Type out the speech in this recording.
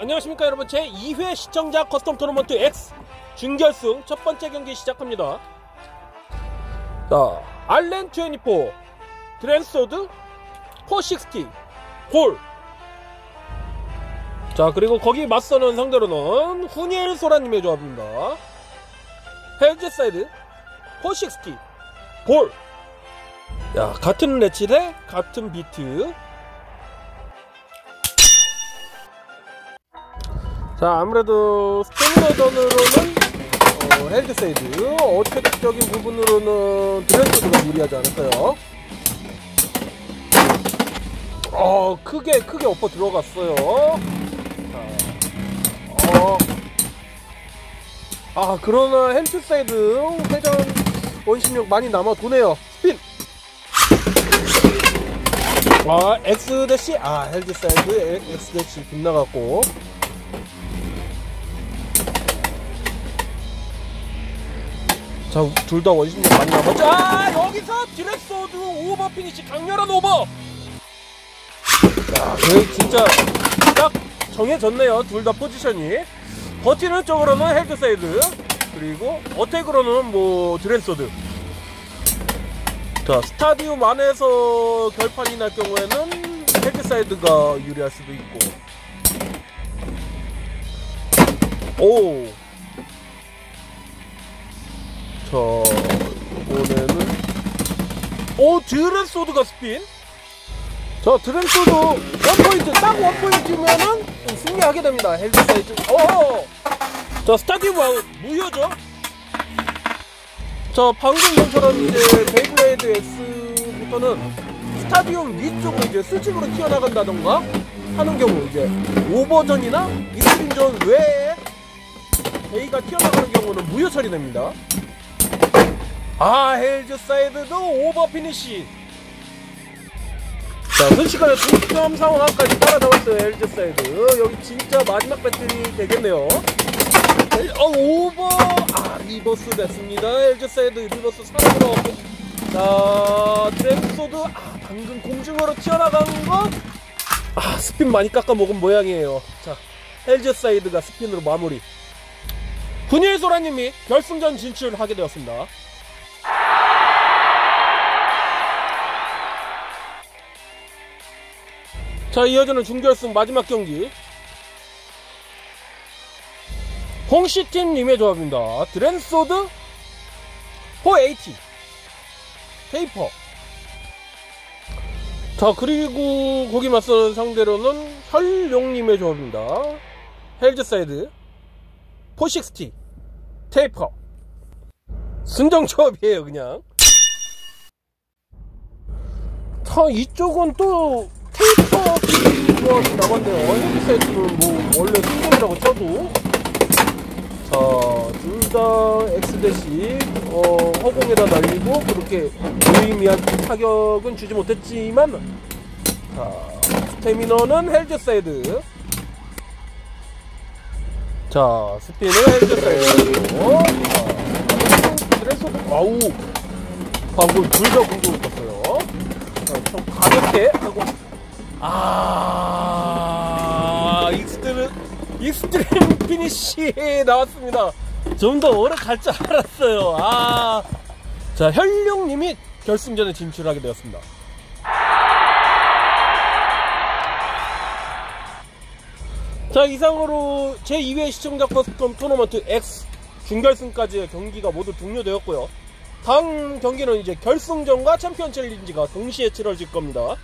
안녕하십니까 여러분 제 2회 시청자 custom 토너먼트 X 준결승 첫 번째 경기 시작합니다 자 알렌 24 Dran Sword 460 볼. 자 그리고 거기 맞서는 상대로는 후니엘 소라님의 조합입니다 Hells Scythe 460 볼. 야 같은 ratchet에 같은 비트 자 아무래도 스태미나전으로는 어, Hells Scythe attack적인 부분으로는 Dran Sword가 유리하지 않을까요? 어 크게 크게 엎어 들어갔어요 자, 어. 아 그러나 Hells Scythe 회전 원심력 많이 남아 도네요 스핀 아 X 대시 아 Hells Scythe X 대시 빗나갔고 자, 둘 다 원심력 많이 남았죠? 아, 여기서 Dran Sword over finish 강렬한 over! 야, 그 진짜 딱 정해졌네요. 둘 다 포지션이. 버티는 쪽으로는 Hells Scythe, 그리고 attack으로는 뭐 Dran Sword. 자, 스타디움 안에서 결판이 날 경우에는 Hells Scythe가 유리할 수도 있고. 오! 자 이번에는 오 Dran Sword가 스핀. 자 드랜소드 원포인트 딱 원포인트면은 승리하게 됩니다. 헬드 사이즈. 어자 스타디움 아웃 무효죠? 자 방금 전처럼 이제 Beyblade X부터는 스타디움 위쪽으로 이제 수직으로 튀어나간다던가 하는 경우 이제 over zone이나 extreme zone 외에 Bey가 튀어나가는 경우는 무효 처리됩니다 아 Hells Scythe도 over finish. 자 순식간에 동점 상황까지 따라잡았어요 Hells Scythe. 여기 진짜 마지막 battle이 되겠네요. 헬, 어 over! 아 reverse 됐습니다. Hells Scythe reverse 살아들어 자 Dran Sword 아 방금 공중으로 튀어나간 거 아 스핀 많이 깎아 먹은 모양이에요. 자 Hells Scythe가 스핀으로 마무리. 군일 소라님이 결승전 진출하게 되었습니다 자 이어지는 준결승 마지막 경기. 홍시팀님의 조합입니다. Dran Sword 480 Taper. 자 그리고 거기 맞서는 상대로는 혈룡님의 조합입니다. Hells Scythe 460 Taper. 순정 조합이에요 그냥. 자 이쪽은 또 Taper 조합이 나갔네요 Hells Scythe는 뭐 원래 순정이라고 쳐도 자 둘 다 X dash 어, 허공에다 날리고 그렇게 무의미한 타격은 주지 못했지만 자 스태미너는 Hells Scythe 자 스핀은 Hells Scythe로 Dran Sword 아우 방금 둘다 공격을 좀 가볍게 하고 아 extreme extreme finish 나왔습니다. 좀 더 오래 갈 줄 알았어요. 아자 혈룡님이 결승전에 진출하게 되었습니다. 자 이상으로 제2회 시청자 custom 토너먼트 X 준결승까지의 경기가 모두 종료되었고요. 다음 경기는 이제 결승전과 챔피언 챌린지가 동시에 치러질 겁니다